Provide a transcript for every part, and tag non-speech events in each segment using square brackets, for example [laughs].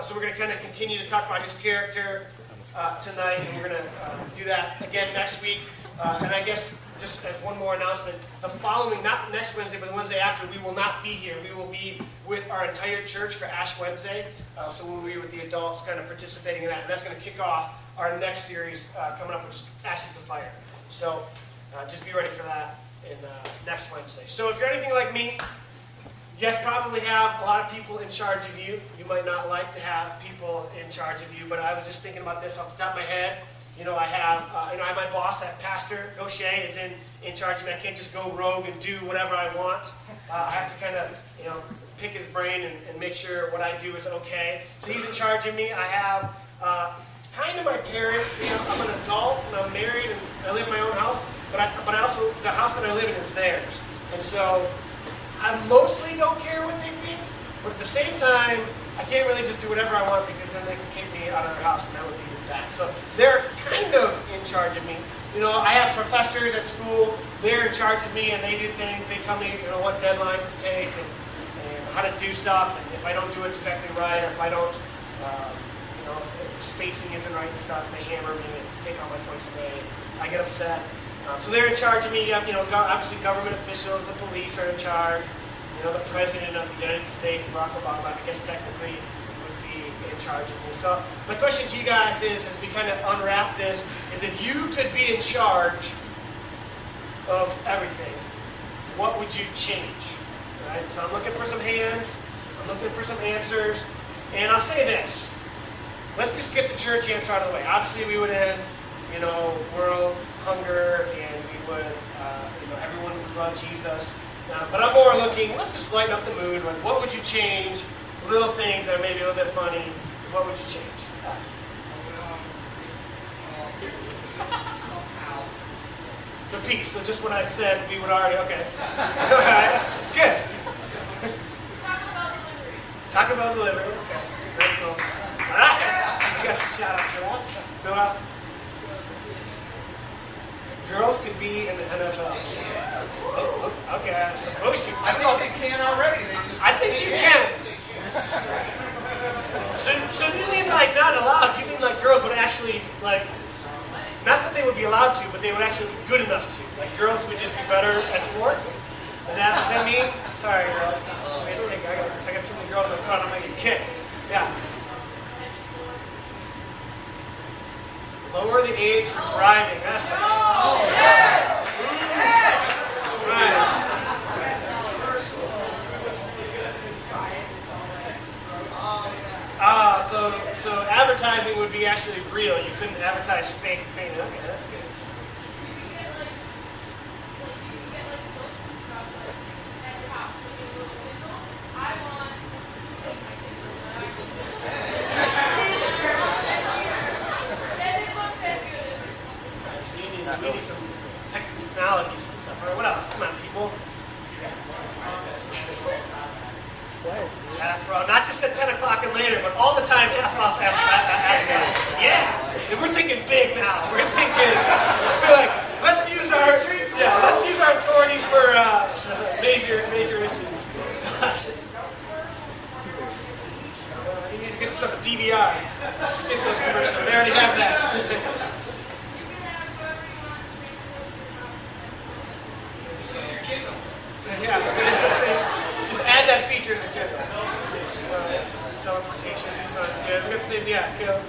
Uh, so we're going to kind of continue to talk about his character uh, tonight, and we're going to uh, do that again next week. Uh, and I guess just as one more announcement, the following, not next Wednesday, but the Wednesday after, we will not be here. We will be with our entire church for Ash Wednesday. Uh, so we'll be with the adults kind of participating in that. And that's going to kick off our next series coming up, which is Ashes of Fire. So just be ready for that in next Wednesday. So if you're anything like me, you guys probably have a lot of people in charge of you. Might not like to have people in charge of you, but I was just thinking about this off the top of my head. You know, I have, uh, you know, I have my boss, have Pastor Gaucher is in, in charge of me. I can't just go rogue and do whatever I want. Uh, I have to kind of, you know, pick his brain and, and, make sure what I do is okay. So he's in charge of me. I have uh, kind of my parents. You know, I'm an adult and I'm married and I live in my own house, but I, but I also, the house that I live in is theirs. And so I mostly don't care what they think, but at the same time, I can't really just do whatever I want because then they can kick me out of their house and that would be bad. So they're kind of in charge of me. You know, I have professors at school, they're in charge of me and they do things. They tell me, you know, what deadlines to take and, and how to do stuff. And if I don't do it exactly right or if I don't, um, you know, if, if spacing isn't right and stuff, they hammer me and take all my points away. I get upset. Um, so they're in charge of me. You know, obviously government officials, the police are in charge. You know, the president of the United States, Barack Obama, I guess technically would be in charge of this. So my question to you guys is, as we kind of unwrap this, is if you could be in charge of everything, what would you change? Right? So I'm looking for some hands. I'm looking for some answers. And I'll say this. Let's just get the church answer out of the way. Obviously, we would end, you know, world hunger, and we would, uh, you know, everyone would love Jesus. Uh, but I'm more looking, let's just lighten up the mood. Like, what would you change? Little things that are maybe a little bit funny. What would you change? So peace. So just what I said, we would already, okay. All right. [laughs] Good. Talk about delivery. Okay. Very cool. All right. You got some shout outs for that. Girls could be in the NFL. Uh, oh, okay, I suppose you. I think they can already. They just I think you can. so, so you mean like not allowed? You mean like girls would actually like, not that they would be allowed to, but they would actually be good enough to. Like girls would just be better at sports. Is that what that mean? Sorry, girls. I got, I got too many girls in the front. I'm gonna get kicked. Yeah. Lower the age for driving. That's it. Oh, yeah. Right. Ah, so advertising would be actually real. You couldn't advertise fake pain. Okay, that's good. we need some technologies and stuff. Right? What else? Come on, people. Half off, not just at 10 o'clock and later, but all the time half off after, Yeah, and we're thinking big now. We're thinking, we're like, let's use our, yeah, let's use our authority for uh, major, major issues. you need to get stuff at DVR. Skip those commercials. They already have that. Yeah, just, say, just add that feature to the Kindle. Uh, teleportation sounds good. We're going to say, yeah, kill.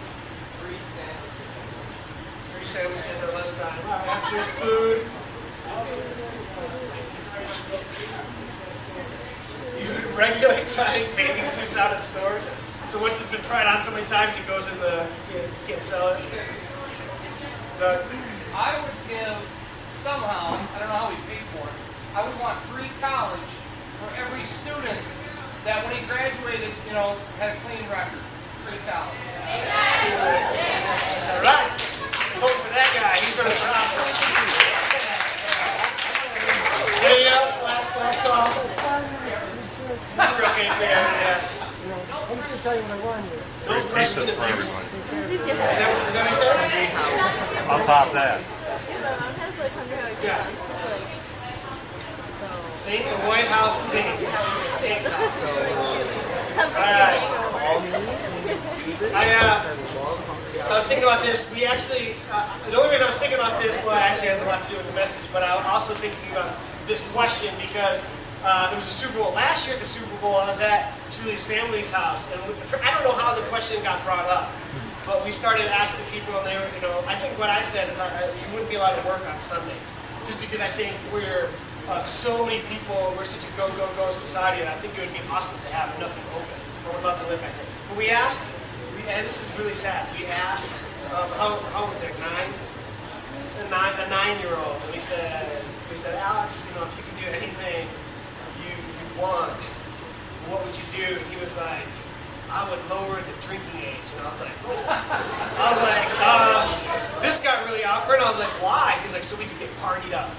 Free sandwiches at lunchtime. Wow, that's good food. You would regulate trying bathing suits out at stores. So once it's been tried on so many times, it goes in the, you can't, you can't sell it. The, I would give, somehow, I don't know how we pay for it, I would want free college for every student that when he graduated, you know, had a clean record. Free college. All right. Vote for that guy. He's going to process. Anything else? Last, last call. okay, yeah, yeah. I'm just going to tell you what I want here. President for everyone. Is that? I'll top that. Yeah. Thank the White House thing. All right. I was thinking about this. We actually, uh, the only reason I was thinking about this, well, actually has a lot to do with the message, but I was also thinking about this question because uh, there was a Super Bowl last year. At the Super Bowl, I was at Julie's family's house, and we, I don't know how the question got brought up, but we started asking people, and they were, you know, I think what I said is I, I, you wouldn't be allowed to work on Sundays, just because I think we're uh, so many people, we're such a go go go society, and I think it would be awesome to have nothing open. Would love to live like that. But we asked, we, and this is really sad. We asked, um, how, how was there nine? A nine, a nine-year-old. And we said, we said, Alex, you know, if you could do anything want, what would you do? And he was like, I would lower the drinking age. And I was like. I was like, uh, this got really awkward. And I was like, why? He's like, so we could get partied up.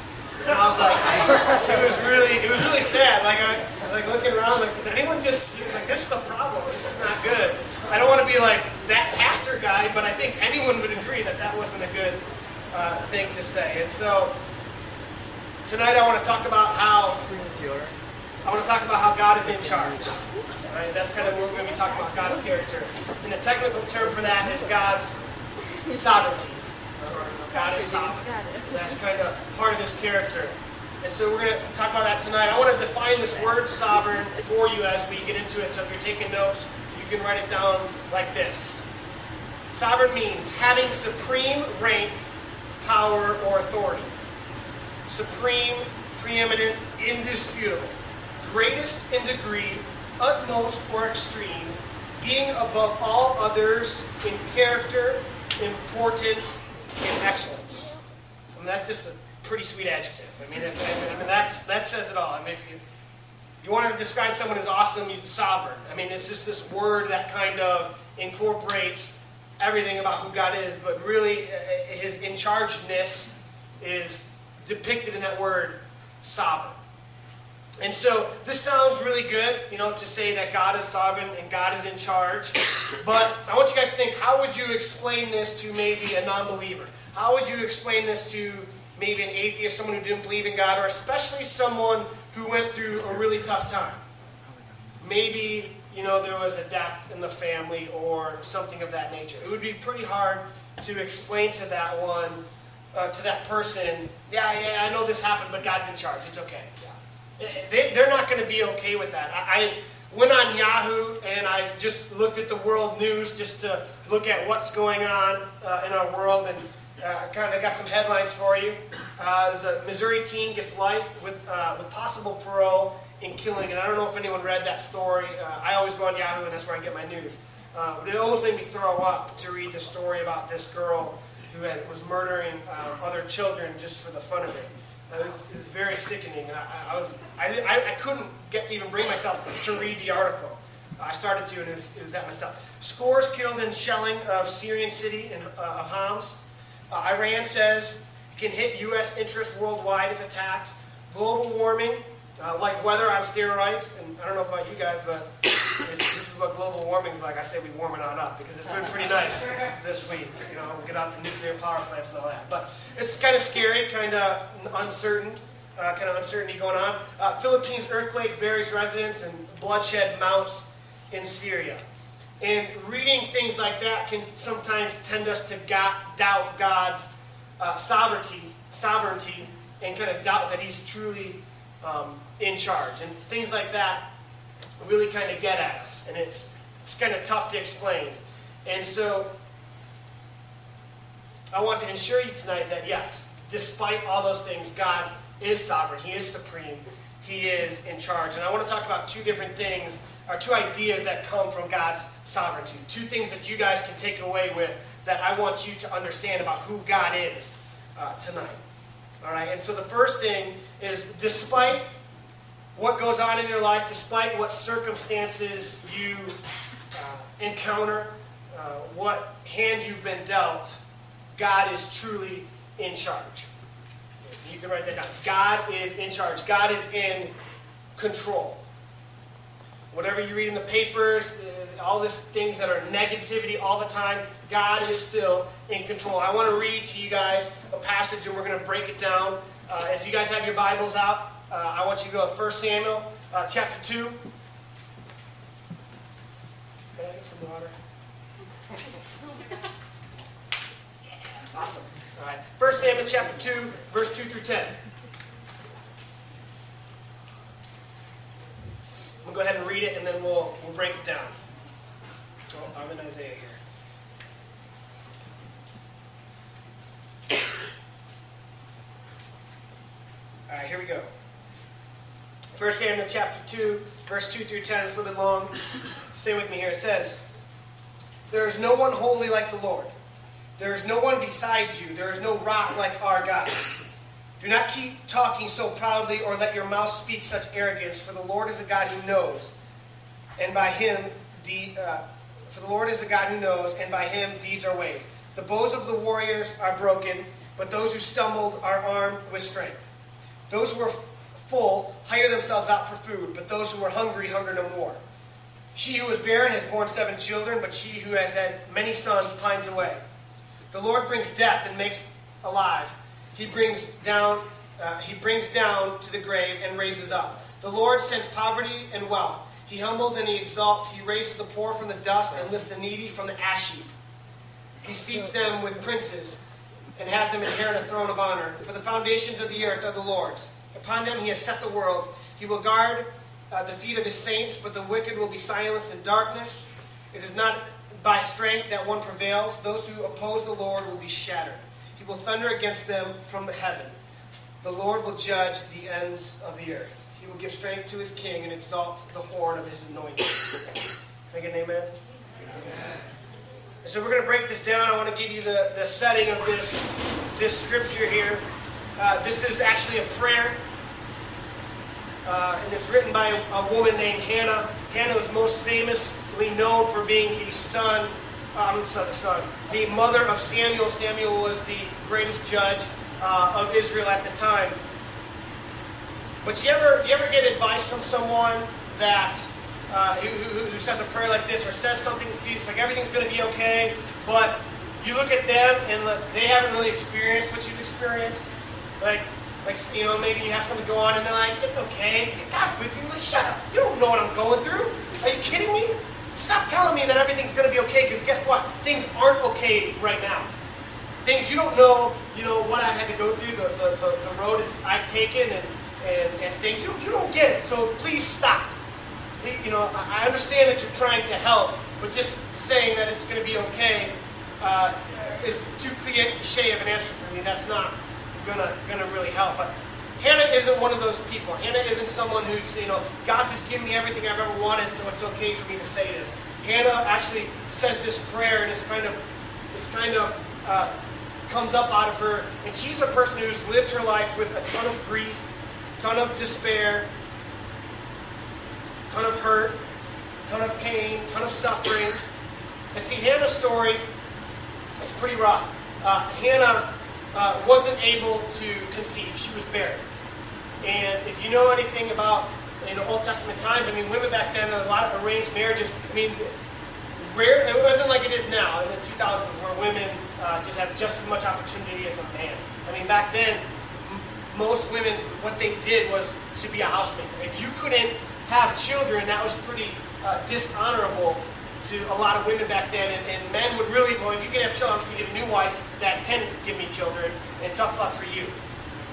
And I was like, it was really, it was really sad. Like I was like looking around, like, did anyone just like this is the problem? This is not good. I don't want to be like that pastor guy, but I think anyone would agree that that wasn't a good uh, thing to say. And so tonight I want to talk about how I want to talk about how God is in charge. Right? That's kind of what we're going to be talking about God's character. And the technical term for that is God's sovereignty. God is sovereign. That's kind of part of his character. And so we're going to talk about that tonight. I want to define this word sovereign for you as we get into it. So if you're taking notes, you can write it down like this. Sovereign means having supreme rank, power, or authority. Supreme, preeminent, indisputable. Greatest in degree, utmost, or extreme. Being above all others in character, importance, and excellence. I mean, that's just a pretty sweet adjective. I mean, if, I mean that's, that says it all. I mean, if you, you want to describe someone as awesome, you sovereign. I mean, it's just this word that kind of incorporates everything about who God is, but really uh, his in chargeness is depicted in that word sovereign. And so this sounds really good, you know, to say that God is sovereign and God is in charge. But I want you guys to think how would you explain this to maybe a non believer? How would you explain this to maybe an atheist, someone who didn't believe in God, or especially someone who went through a really tough time? Maybe, you know, there was a death in the family or something of that nature. It would be pretty hard to explain to that one, uh, to that person, yeah, yeah, I know this happened, but God's in charge. It's okay. Yeah. They, they're not going to be okay with that. I, I went on Yahoo and I just looked at the world news just to look at what's going on uh, in our world and uh, kind of got some headlines for you. Uh, there's a Missouri teen gets life with, uh, with possible parole in killing. And I don't know if anyone read that story. Uh, I always go on Yahoo and that's where I get my news. Uh, but it almost made me throw up to read the story about this girl who had, was murdering um, other children just for the fun of it. It was, very sickening, and I, I was I, I, I, couldn't get even bring myself to read the article. I started to, and it was, it was that messed up. Scores killed in shelling of Syrian city in, uh, of Homs. Uh, Iran says it can hit U.S. interests worldwide if attacked. Global warming, uh, like weather on steroids, and I don't know about you guys, but [coughs] what global warming is like. I say we warm it on up because it's been pretty nice this week. You know, we get out the nuclear power plants and all that. But it's kind of scary, kind of uncertain, uh, kind of uncertainty going on. Uh, Philippines earthquake buries residents and bloodshed mounts in Syria. And reading things like that can sometimes tend us to doubt God's uh, sovereignty, sovereignty, and kind of doubt that He's truly um, in charge. And things like that really kind of get at us. And it's, it's kind of tough to explain. And so I want to assure you tonight that yes, despite all those things, God is sovereign. He is supreme. He is in charge. And I want to talk about two different things, or two ideas that come from God's sovereignty. Two things that you guys can take away with that I want you to understand about who God is uh, tonight. All right, and so the first thing is despite what goes on in your life, despite what circumstances you uh, encounter, uh, what hand you've been dealt, God is truly in charge. You can write that down. God is in charge. God is in control. Whatever you read in the papers, uh, all these things that are negativity all the time, God is still in control. I want to read to you guys a passage and we're going to break it down. Uh, if you guys have your Bibles out, uh, I want you to go to 1 Samuel uh, chapter 2. Can I get some water? [laughs] Awesome. All right. First Samuel chapter 2, verse 2 through 10. I'm going to go ahead and read it and then we'll, we'll break it down. So I'm in Isaiah here. [coughs] All right, here we go. First Samuel chapter 2, verse 2 through 10. It's a little bit long. Stay with me here. It says, There is no one holy like the Lord. There is no one besides you. There is no rock like our God. Do not keep talking so proudly or let your mouth speak such arrogance, for the Lord is a God who knows, and by him, de- uh, for the Lord is a God who knows, and by him deeds are weighed. The bows of the warriors are broken, but those who stumbled are armed with strength. Those who are full hire themselves out for food, but those who are hungry hunger no more. She who is barren has borne seven children, but she who has had many sons pines away. The Lord brings death and makes alive. He brings down, uh, he brings down to the grave and raises up. The Lord sends poverty and wealth. He humbles and he exalts. He raises the poor from the dust and lifts the needy from the ash heap. He seats them with princes and has them inherit a throne of honor. For the foundations of the earth are the Lord's. Upon them he has set the world. He will guard uh, the feet of his saints, but the wicked will be silenced in darkness. It is not by strength that one prevails. Those who oppose the Lord will be shattered. He will thunder against them from the heaven. The Lord will judge the ends of the earth. He will give strength to his king and exalt the horn of his anointed. Can I get an amen? amen. So we're going to break this down. I want to give you the, the setting of this, this scripture here. Uh, this is actually a prayer. Uh, and it's written by a, woman named Hannah. Hannah was most famously known for being the son, sorry, the son, the mother of Samuel. Samuel was the greatest judge uh, of Israel at the time. But you ever, you ever get advice from someone that uh, who, who, who, says a prayer like this or says something to you, it's like everything's going to be okay, but you look at them and they haven't really experienced what you've experienced. Like, like you know, maybe you have something go on and they're like, it's okay, God's with you. Like, shut up, you don't know what I'm going through. Are you kidding me? Stop telling me that everything's going to be okay, because guess what? Things aren't okay right now. Things you don't know, you know, what I've had to go through, the, the, the, the road is, I've taken, and, and, and things, you, you don't get it, so please stop. Please, you know, I understand that you're trying to help, but just saying that it's going to be okay uh, is too cliche of an answer for me. That's not gonna gonna really help. But Hannah isn't one of those people. Hannah isn't someone who's you know God just given me everything I've ever wanted, so it's okay for me to say this. Hannah actually says this prayer, and it's kind of it's kind of uh, comes up out of her, and she's a person who's lived her life with a ton of grief, ton of despair, ton of hurt, ton of pain, ton of suffering. And see, Hannah's story is pretty rough. Uh, Hannah uh, wasn't able to conceive. She was barren. And if you know anything about in the Old Testament times, I mean, women back then, a lot of arranged marriages. I mean, rare. It wasn't like it is now in the 2000s, where women uh, just have just as much opportunity as a man. I mean, back then, most women, what they did was to be a housemaker. If you couldn't have children, that was pretty uh, dishonorable to a lot of women back then, and, and men would really, well, if you can have children, I'm going get a new wife that can give me children, and tough luck for you.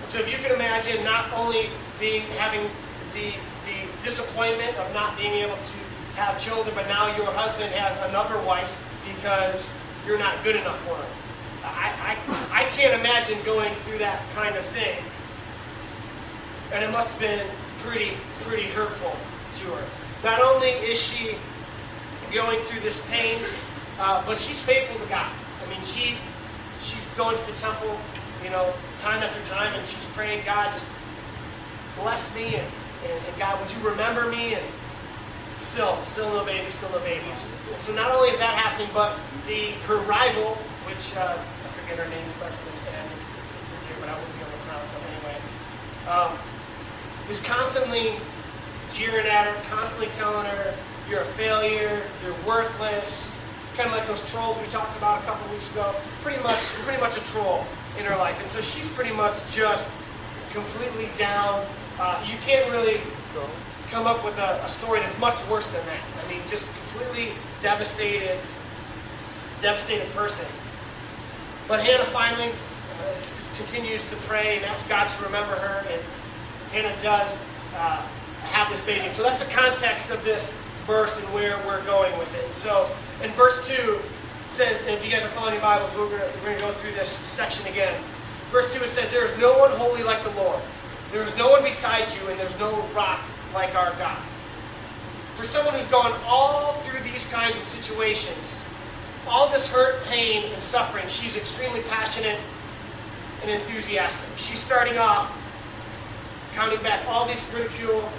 So if you can imagine not only being having the the disappointment of not being able to have children, but now your husband has another wife because you're not good enough for him. I, I, I can't imagine going through that kind of thing. And it must have been pretty, pretty hurtful to her. Not only is she going through this pain, uh, but she's faithful to God. I mean, she she's going to the temple, you know, time after time, and she's praying, God, just bless me, and, and, and God, would you remember me? And still, still no babies, still no babies. So not only is that happening, but the her rival, which uh, I forget her name, starts with an N. It's, it's, it's in here, but I wouldn't be able to pronounce it anyway. Um, is constantly jeering at her, constantly telling her, you're a failure, you're worthless, kind of like those trolls we talked about a couple weeks ago. Pretty much, pretty much a troll in her life, and so she's pretty much just completely down. Uh, you can't really come up with a, a, story that's much worse than that. I mean, just completely devastated, devastated person. But Hannah finally uh, just continues to pray and asks God to remember her, and Hannah does uh, have this baby. So that's the context of this verse and where we're going with it. So in verse 2 says, and if you guys are following your Bibles, we're going we're to go through this section again. Verse 2 it says, There is no one holy like the Lord. There is no one beside you, and there's no rock like our God. For someone who's gone all through these kinds of situations, all this hurt, pain, and suffering, she's extremely passionate and enthusiastic. She's starting off counting back all this ridicule,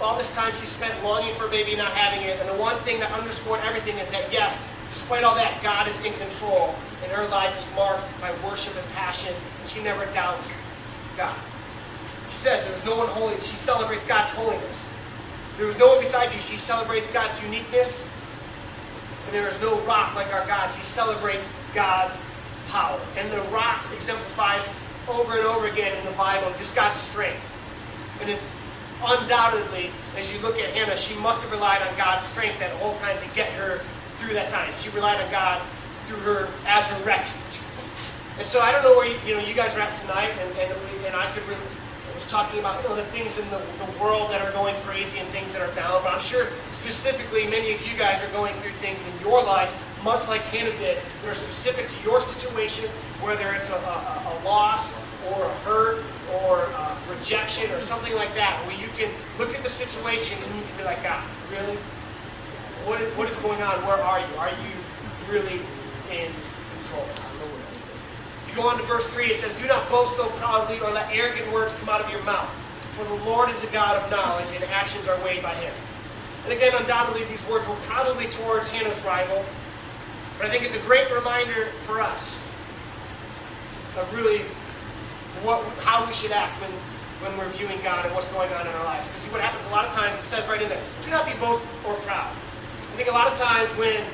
all this time she spent longing for a baby not having it. And the one thing that underscored everything is that, yes, despite all that, God is in control. And her life is marked by worship and passion. And she never doubts God. She says there's no one holy. She celebrates God's holiness. There is no one beside you. She celebrates God's uniqueness. And there is no rock like our God. She celebrates God's power. And the rock exemplifies over and over again in the Bible just God's strength. And it's undoubtedly, as you look at Hannah, she must have relied on God's strength that whole time to get her through that time. She relied on God through her as her refuge. And so I don't know where you, you know you guys are at tonight, and, and, and I could really I was talking about you know the things in the, the world that are going crazy and things that are down, but I'm sure specifically many of you guys are going through things in your life, much like Hannah did, that are specific to your situation, whether it's a, a, a loss or a hurt or a rejection or something like that, where you can look at the situation and you can be like, God, really? What is, what is going on? Where are you? Are you really in control? You go on to verse 3, it says, Do not boast so proudly or let arrogant words come out of your mouth. For the Lord is a God of knowledge, and actions are weighed by him. And again, undoubtedly, these words were probably towards Hannah's rival. But I think it's a great reminder for us of really what, how we should act when, when we're viewing God and what's going on in our lives. Because see what happens a lot of times, it says right in there, do not be boastful or proud. I think a lot of times when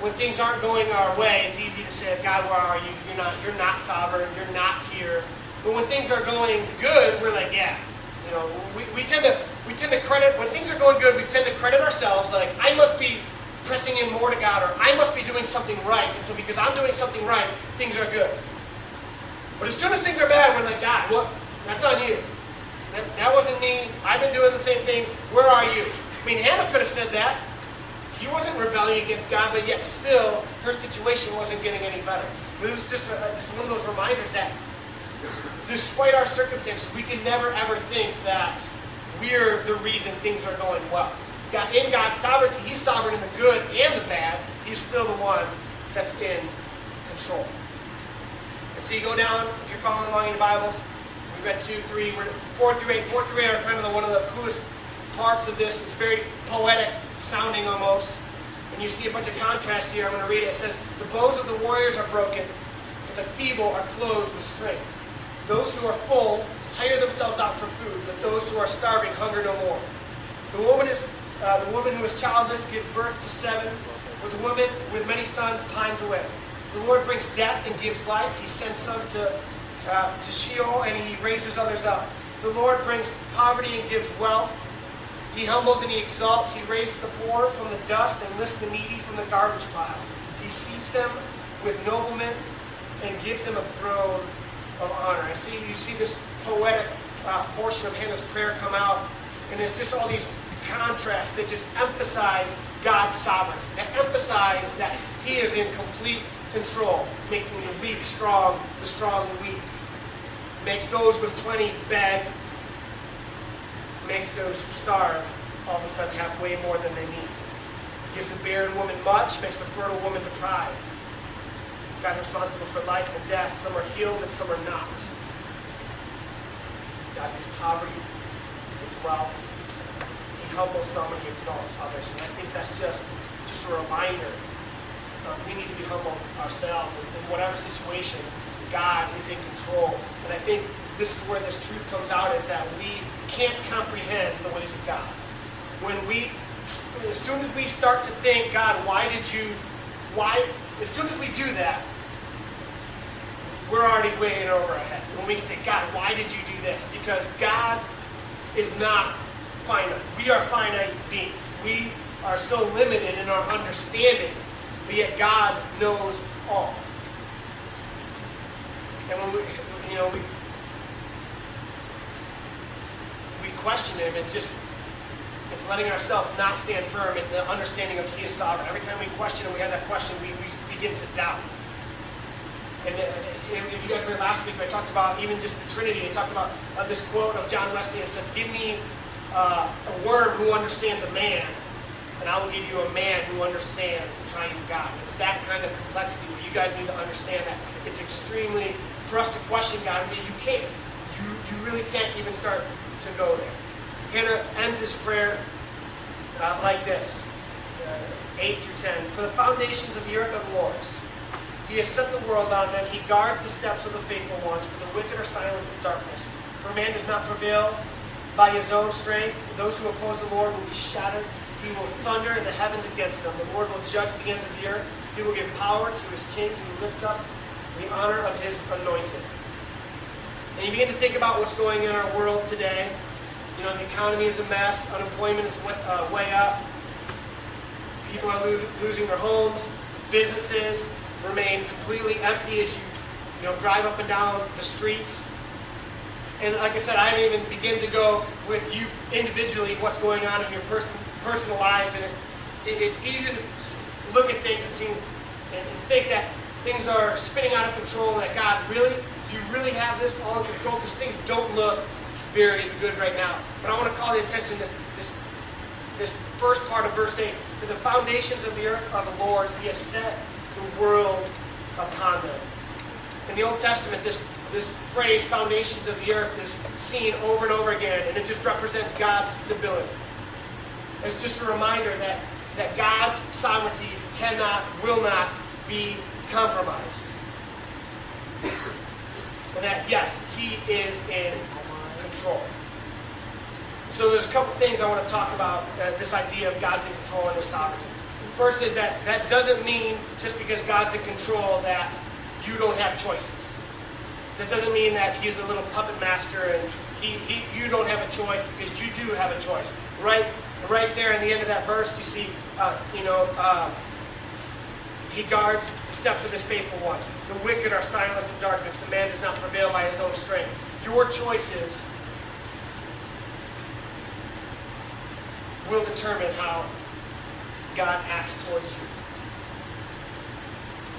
when things aren't going our way, it's easy to say, God, where are you? You're not, you're not sovereign, you're not here. But when things are going good, we're like, yeah. You know, we, we tend to we tend to credit when things are going good, we tend to credit ourselves like, I must be pressing in more to God, or I must be doing something right. And so because I'm doing something right, things are good. But as soon as things are bad, we're like, God, what? That's on you. That, that wasn't me. I've been doing the same things. Where are you? I mean, Hannah could have said that. She wasn't rebelling against God, but yet still, her situation wasn't getting any better. This is just, a, just one of those reminders that despite our circumstances, we can never ever think that we're the reason things are going well. God, in God's sovereignty, He's sovereign in the good and the bad. He's still the one that's in control. And so you go down, if you're following along in your Bibles, got two, three, we're four through eight. Four through eight are kind of the, one of the coolest parts of this. It's very poetic sounding almost. And you see a bunch of contrast here. I'm going to read it. It says, The bows of the warriors are broken, but the feeble are clothed with strength. Those who are full hire themselves out for food, but those who are starving hunger no more. The woman is uh, the woman who is childless gives birth to seven, but the woman with many sons pines away. The Lord brings death and gives life. He sends some to, uh, to Sheol and he raises others up. The Lord brings poverty and gives wealth. He humbles and he exalts. He raises the poor from the dust and lifts the needy from the garbage pile. He seats them with noblemen and gives them a throne of honor. I see you see this poetic uh, portion of Hannah's prayer come out, and it's just all these contrasts that just emphasize God's sovereignty, that emphasize that He is in complete control, making the weak strong, the strong weak, makes those with plenty beg, makes those who starve all of a sudden have way more than they need. Gives a barren woman much, makes the fertile woman deprived. God responsible for life and death. Some are healed and some are not. God gives poverty, gives wealth. He humbles some and he exalts others. And I think that's just, just a reminder. Uh, we need to be humble ourselves in, in whatever situation. God is in control. And I think this is where this truth comes out is that we can't comprehend the ways of God. When we, as soon as we start to think, God, why did you, why, as soon as we do that, we're already way in over our heads. When we can say, God, why did you do this? Because God is not finite. We are finite beings. We are so limited in our understanding, but yet God knows all. And when we, you know, we, we question him, it's just, it's letting ourselves not stand firm in the understanding of he is sovereign. Every time we question him, we have that question, we, we begin to doubt. And uh, if you guys read last week, I talked about even just the Trinity. I talked about uh, this quote of John Wesley. It says, "Give me uh, a worm who understands a man, and I will give you a man who understands the triune God." It's that kind of complexity where you guys need to understand that it's extremely for us to question God. I mean, you can't. You you really can't even start to go there. Hannah ends his prayer uh, like this, uh, eight through ten. For the foundations of the earth are the Lord's. He has set the world on them. He guards the steps of the faithful ones, but the wicked are silenced in darkness. For man does not prevail by his own strength. Those who oppose the Lord will be shattered. He will thunder in the heavens against them. The Lord will judge the ends of the earth. He will give power to his king. He will lift up the honor of his anointed. And you begin to think about what's going on in our world today. You know, the economy is a mess. Unemployment is way, uh, way up. People are lo- losing their homes. Businesses remain completely empty as you, you know, drive up and down the streets. And like I said, I didn't even begin to go with you individually what's going on in your person, personal lives. And it, it, it's easy to look at things and, seem, and, think that things are spinning out of control and that God, really? Do you really have this all in control? Because things don't look very good right now. But I want to call the attention to this, this, this first part of verse 8. To the foundations of the earth are the Lord's. He has set the world upon them. In the Old Testament, this, this phrase, foundations of the earth, is seen over and over again, and it just represents God's stability. It's just a reminder that, that God's sovereignty cannot, will not be compromised. And that, yes, He is in control. So there's a couple things I want to talk about, uh, this idea of God's in control and His sovereignty. First is that that doesn't mean just because God's in control that you don't have choices. That doesn't mean that He's a little puppet master and he, he, you don't have a choice because you do have a choice. Right, right there in the end of that verse, you see, uh, you know, uh, He guards the steps of His faithful ones. The wicked are silenced in darkness. The man does not prevail by his own strength. Your choices will determine how God acts towards you.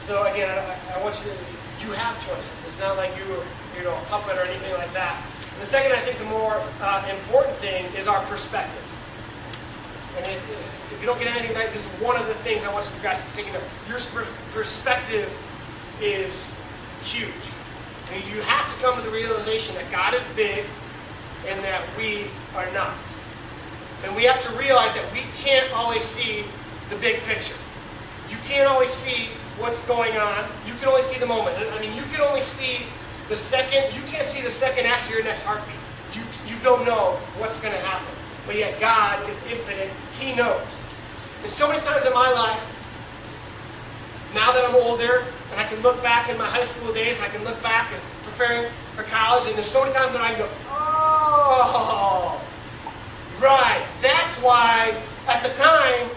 So again, I, I want you to, you have choices. It's not like you were, you know, a puppet or anything like that. And the second, I think the more uh, important thing is our perspective. And it, if you don't get anything tonight, this is one of the things I want you guys to take into Your perspective is huge. And you have to come to the realization that God is big and that we are not. And we have to realize that we can't always see the big picture. You can't always see what's going on. You can only see the moment. I mean, you can only see the second. You can't see the second after your next heartbeat. You, you don't know what's going to happen. But yet God is infinite. He knows. And so many times in my life, now that I'm older, and I can look back in my high school days, and I can look back and preparing for college, and there's so many times that I can go, oh, right, that's why at the time,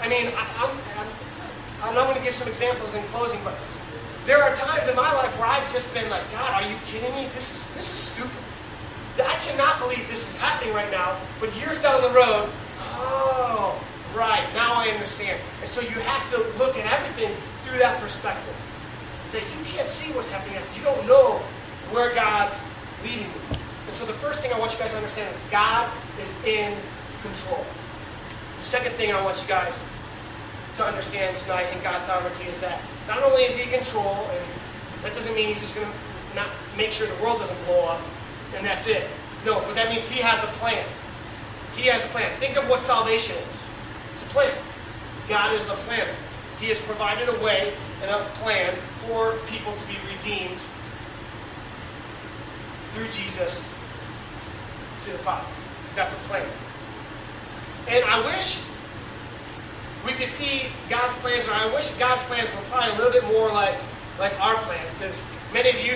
I mean, I, I'm, I'm, I'm going to give some examples in closing, but there are times in my life where I've just been like, God, are you kidding me? This is, this is stupid. I cannot believe this is happening right now, but years down the road, oh, right, now I understand. And so you have to look at everything through that perspective. That you can't see what's happening. You don't know where God's leading you. And so the first thing I want you guys to understand is God is in control. The second thing I want you guys to understand tonight in God's sovereignty is that not only is He in control, and that doesn't mean He's just going to not make sure the world doesn't blow up, and that's it. No, but that means He has a plan. He has a plan. Think of what salvation is. It's a plan. God is a planner. He has provided a way and a plan for people to be redeemed through Jesus to the Father. That's a plan. And I wish we could see God's plans, or I wish God's plans were probably a little bit more like, like our plans, because many of you,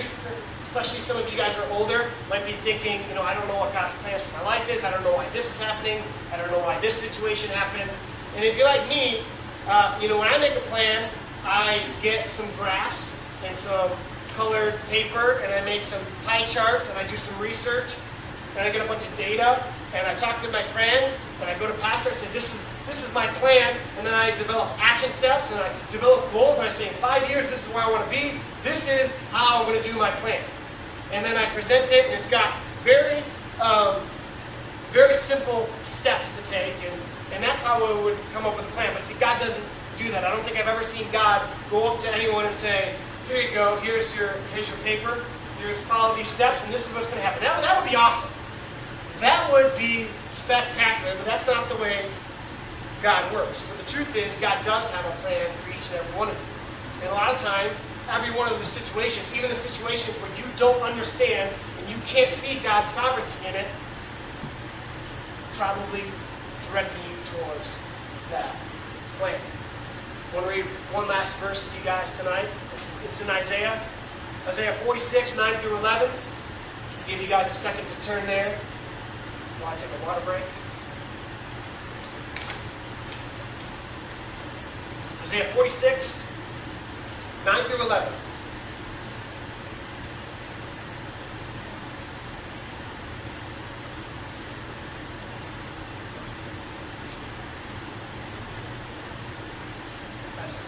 especially some of you guys are older, might be thinking, you know, I don't know what God's plans for my life is. I don't know why this is happening. I don't know why this situation happened. And if you're like me, uh, you know, when I make a plan, I get some graphs and some colored paper and I make some pie charts and I do some research and I get a bunch of data and I talk with my friends and I go to pastor and say this is this is my plan and then I develop action steps and I develop goals and I say in five years this is where I want to be. This is how I'm going to do my plan. And then I present it and it's got very um, very simple steps to take and, and that's how we would come up with a plan. But see God doesn't do that. I don't think I've ever seen God go up to anyone and say here you go here's your here's your paper. You follow these steps and this is what's going to happen. That, that would be awesome. That would be spectacular, but that's not the way God works. But the truth is, God does have a plan for each and every one of you. And a lot of times, every one of the situations, even the situations where you don't understand and you can't see God's sovereignty in it, probably directing you towards that plan. I want to read one last verse to you guys tonight. It's in Isaiah. Isaiah 46, 9 through 11. I'll give you guys a second to turn there while I take a water break. Isaiah 46, 9 through 11. That's it.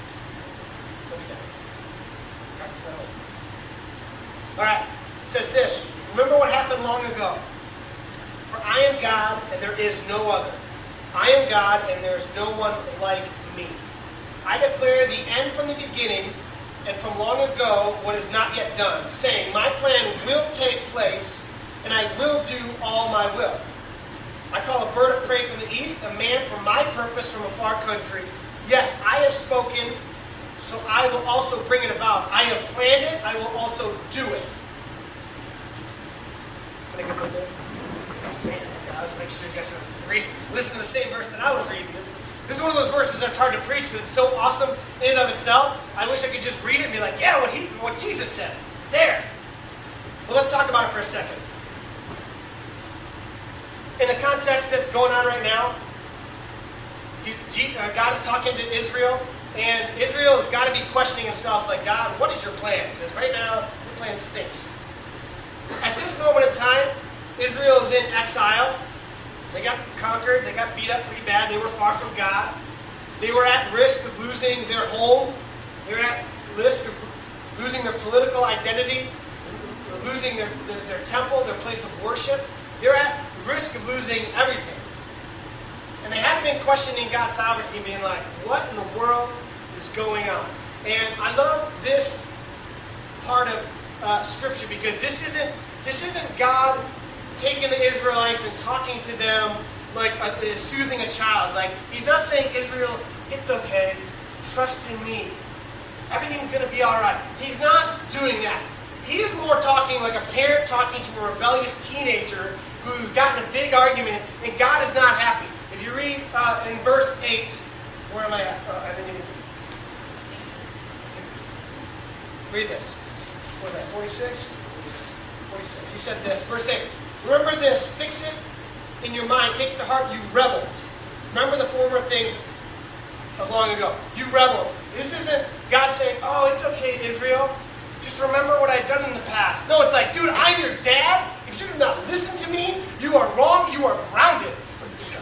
Says this. Remember what happened long ago. For I am God and there is no other. I am God and there is no one like declare the end from the beginning and from long ago what is not yet done, saying, My plan will take place and I will do all my will. I call a bird of prey from the east, a man for my purpose from a far country. Yes, I have spoken, so I will also bring it about. I have planned it, I will also do it. Can I get more? Man, just make sure you guys are read, listen to the same verse that I was reading. This, this is one of those verses that's hard to preach because it's so awesome in and of itself. I wish I could just read it and be like, yeah, what he, what Jesus said. There. Well, let's talk about it for a second. In the context that's going on right now, uh, God is talking to Israel, and Israel has got to be questioning himself, like, God, what is your plan? Because right now, your plan stinks. At this moment in time, Israel is in exile. They got conquered. They got beat up pretty bad. They were far from God. They were at risk of losing their home. They were at risk of losing their political identity, losing their, their, their temple, their place of worship. They're at risk of losing everything. And they have been questioning God's sovereignty, being like, what in the world is going on? And I love this part of uh, Scripture because this isn't this isn't God taking the Israelites and talking to them like a, a soothing a child. Like He's not saying Israel, it's okay, trust in me, everything's going to be all right. He's not doing that. He is more talking like a parent talking to a rebellious teenager who's gotten a big argument, and God is not happy. If you read uh, in verse 8, where am I at? Uh, I didn't even. Read this. What is that, 46? 46. He said this, verse 8. Remember this, fix it in your mind, take it to heart, you rebels. Remember the former things of long ago. You rebels. This isn't God saying, oh, it's okay, Israel. Just remember what I've done in the past. No, it's like, dude, I'm your dad. If you do not listen to me, you are wrong, you are grounded.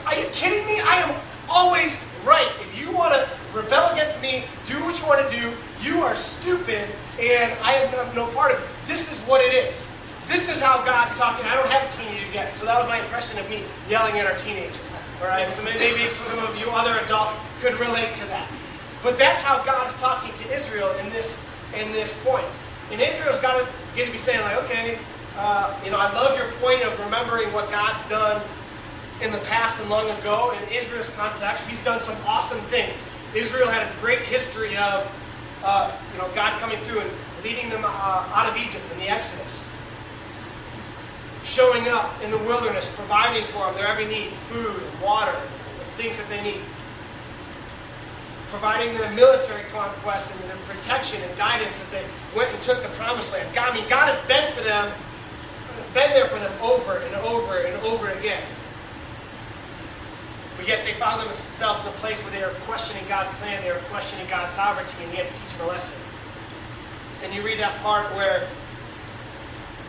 Are you kidding me? I am always right. If you want to rebel against me, do what you want to do, you are stupid, and I have no, no part of it. This is what it is. This is how God's talking. I don't have a teenager yet, so that was my impression of me yelling at our teenagers. All right, so maybe some of you other adults could relate to that. But that's how God's talking to Israel in this in this point. And Israel's got to get to be saying like, okay, uh, you know, I love your point of remembering what God's done in the past and long ago. In Israel's context, He's done some awesome things. Israel had a great history of, uh, you know, God coming through and leading them uh, out of Egypt in the Exodus showing up in the wilderness, providing for them their every need, food and water, things that they need. Providing them military conquest and their protection and guidance as they went and took the promised land. God, I mean, God has been for them, been there for them over and over and over again. But yet they found themselves in a place where they were questioning God's plan, they were questioning God's sovereignty, and He had to teach them a lesson. and you read that part where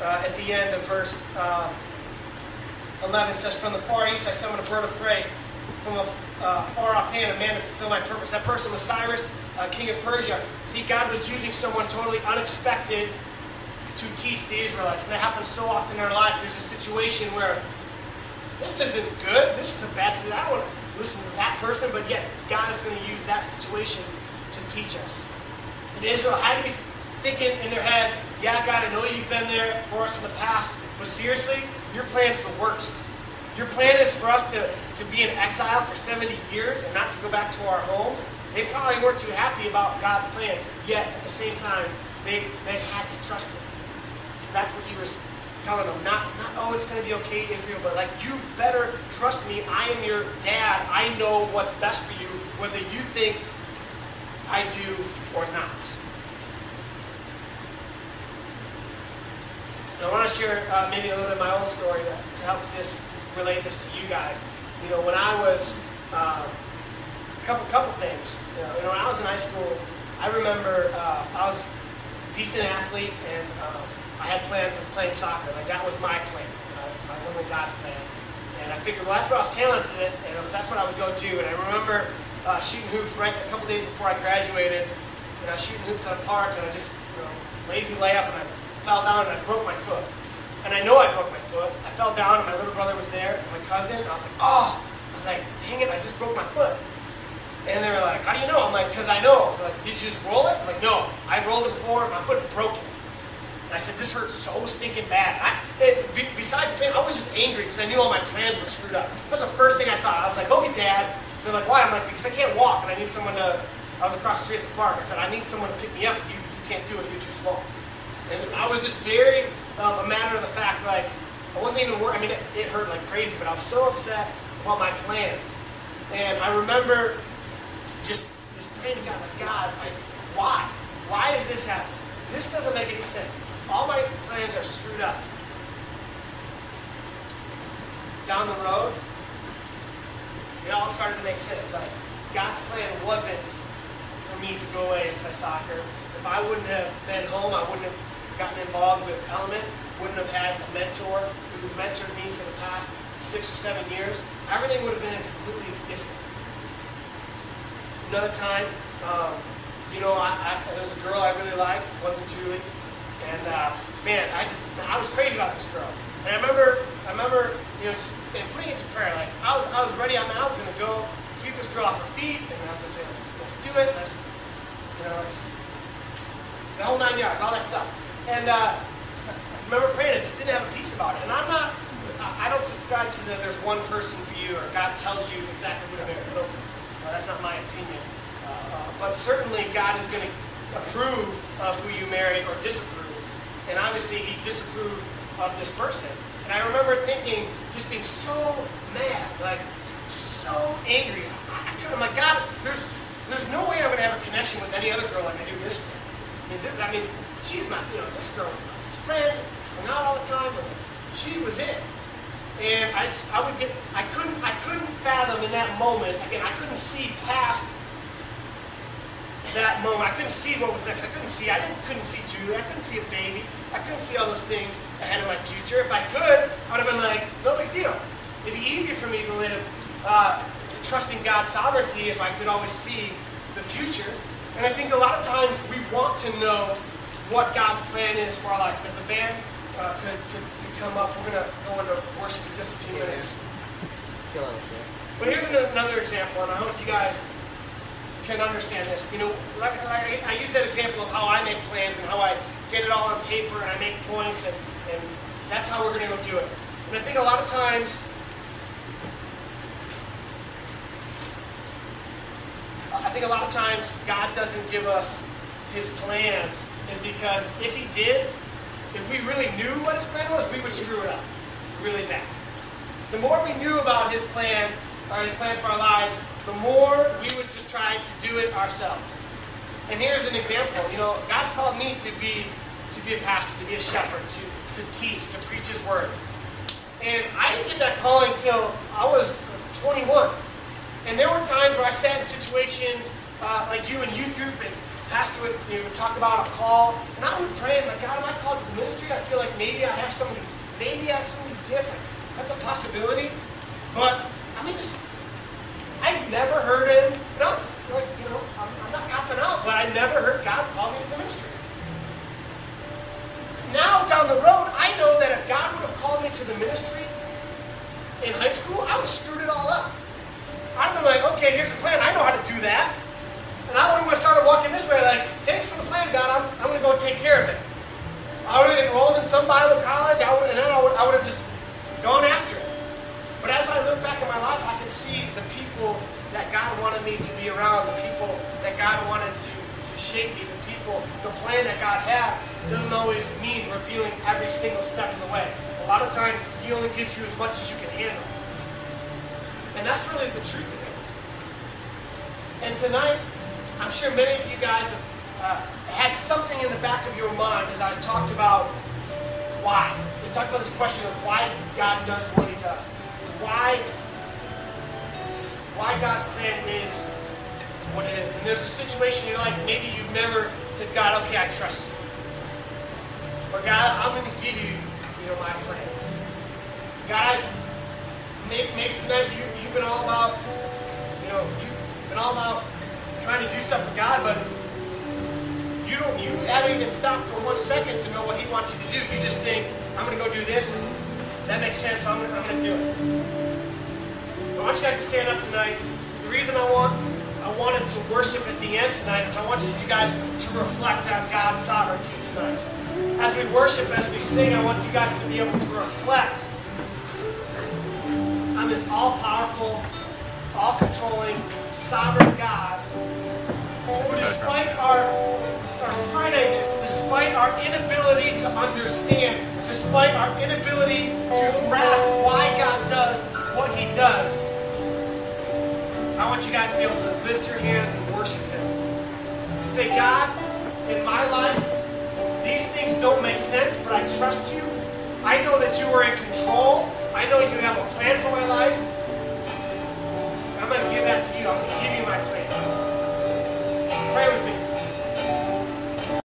uh, at the end of verse uh, 11 says, From the far east I summoned a bird of prey. From a uh, far off hand, a man to fulfill my purpose. That person was Cyrus, uh, king of Persia. See, God was using someone totally unexpected to teach the Israelites. And that happens so often in our life. There's a situation where this isn't good. This is a bad situation. I don't want to listen to that person, but yet God is going to use that situation to teach us. And Israel had to be thinking in their heads, yeah, God, I know you've been there for us in the past, but seriously, your plan's the worst. Your plan is for us to, to be in exile for 70 years and not to go back to our home. They probably weren't too happy about God's plan, yet at the same time, they, they had to trust Him. That's what He was telling them. Not, not oh, it's going to be okay, Israel, but like, you better trust me. I am your dad. I know what's best for you, whether you think I do or not. I want to share uh, maybe a little bit of my own story to, to help this relate this to you guys. You know, when I was uh, a couple couple things. You know, when I was in high school, I remember uh, I was a decent athlete and uh, I had plans of playing soccer. Like that was my plan. Uh, it wasn't God's plan. And I figured, well, that's what I was talented in, and that's what I would go do. And I remember uh, shooting hoops right a couple days before I graduated. And I was shooting hoops at a park, and I just, you know, lazy layup, and I fell down and I broke my foot. And I know I broke my foot. I fell down and my little brother was there, and my cousin. And I was like, oh! I was like, dang it, I just broke my foot. And they were like, how do you know? I'm like, because I know. They're like, did you just roll it? I'm like, no. I rolled it before, my foot's broken. And I said, this hurts so stinking bad. I, it, be, besides pain, I was just angry because I knew all my plans were screwed up. That was the first thing I thought. I was like, go get dad. They're like, why? I'm like, because I can't walk and I need someone to, I was across the street at the park. I said, I need someone to pick me up. You, you can't do it. You're too small. And I was just very, um, a matter of the fact, like, I wasn't even worried. I mean, it, it hurt like crazy, but I was so upset about my plans. And I remember just, just praying to God, like, God, I, why? Why is this happening? This doesn't make any sense. All my plans are screwed up. Down the road, it all started to make sense. Like, God's plan wasn't for me to go away and play soccer. If I wouldn't have been home, I wouldn't have gotten involved with Element, wouldn't have had a mentor who mentored me for the past six or seven years. Everything would have been completely different. Another time, um, you know, I, I, there was a girl I really liked, wasn't Julie, and uh, man, I just I was crazy about this girl. And I remember, I remember, you know, and putting it to prayer. Like I was, I was ready. I mean, I was going to go sweep this girl off her feet, and I was going to say, let's, let's do it. Let's, you know, let's the whole nine yards, all that stuff. And uh, remember I just didn't have a peace about it. And I'm not, I don't subscribe to that there's one person for you or God tells you exactly who to. No, no, that's not my opinion. Uh, uh, but certainly God is going to approve of who you marry or disapprove. And obviously he disapproved of this person. And I remember thinking, just being so mad, like so angry. I, I'm like, God, there's there's no way I'm going to have a connection with any other girl like I do this girl. I mean, this, I mean, she's my, you know, this girl was my best friend, hung out all the time, and she was it. And I, I would get, I couldn't, I couldn't fathom in that moment. Again, I couldn't see past that moment. I couldn't see what was next. I couldn't see. I didn't, couldn't see Julie. I couldn't see a baby. I couldn't see all those things ahead of my future. If I could, I would have been like, no big deal. It'd be easier for me to live uh, trusting God's sovereignty if I could always see the future. And I think a lot of times we want to know what God's plan is for our life. If the band uh, could, could, could, come up, we're going to go into worship in just a few minutes. But here's another example, and I hope you guys can understand this. You know, like, like I use that example of how I make plans and how I get it all on paper and I make points, and, and that's how we're going to go do it. And I think a lot of times I think a lot of times God doesn't give us his plans is because if he did, if we really knew what his plan was, we would screw it up really bad. The more we knew about his plan or his plan for our lives, the more we would just try to do it ourselves. And here's an example. You know, God's called me to be to be a pastor, to be a shepherd, to, to teach, to preach his word. And I didn't get that calling until I was 21. And there were times where I sat in situations uh, like you in youth group, and pastor would, you know, talk about a call, and I would pray, and like, God, am I called to the ministry? I feel like maybe I have some of these, maybe I have some of these gifts. Like, that's a possibility. But, I mean, just, I never heard him, no, like, you know, I'm, I'm not copping out, but I never heard God call me to the ministry. Now, down the road, I know that if God would have called me to the ministry in high school, I would have screwed it all up. I'd have been like, okay, here's the plan. I know how to do that. And I would have walking this way, like, thanks for the plan, God. I'm, I'm going to go take care of it. I would have enrolled in some Bible college, I would, and then I would, I would have just gone after it. But as I look back at my life, I can see the people that God wanted me to be around, the people that God wanted to, to shape me, the people, the plan that God had doesn't always mean revealing every single step of the way. A lot of times, He only gives you as much as you can handle. And that's really the truth of it. And tonight, I'm sure many of you guys have uh, had something in the back of your mind as I talked about why. We talked about this question of why God does what He does. Why, why God's plan is what it is. And there's a situation in your life, maybe you've never said, God, okay, I trust you. Or God, I'm going to give you, you know, my plans. God, maybe, maybe tonight you, you've been all about, you know, you've been all about trying to do stuff for God, but you don't, you haven't even stopped for one second to know what He wants you to do. You just think, I'm going to go do this, that makes sense, so I'm going, I'm going to do it. I want you guys to stand up tonight. The reason I want I wanted to worship at the end tonight is I want you guys to reflect on God's sovereignty tonight. As we worship, as we sing, I want you guys to be able to reflect on this all-powerful, all-controlling, sovereign God who despite our, our finiteness, despite our inability to understand, despite our inability to grasp why God does what he does, I want you guys to be able to lift your hands and worship him. Say, God, in my life, these things don't make sense, but I trust you. I know that you are in control. I know you have a plan for my life. I'm going to give that to you. I'm going to give you my plate. Pray with me.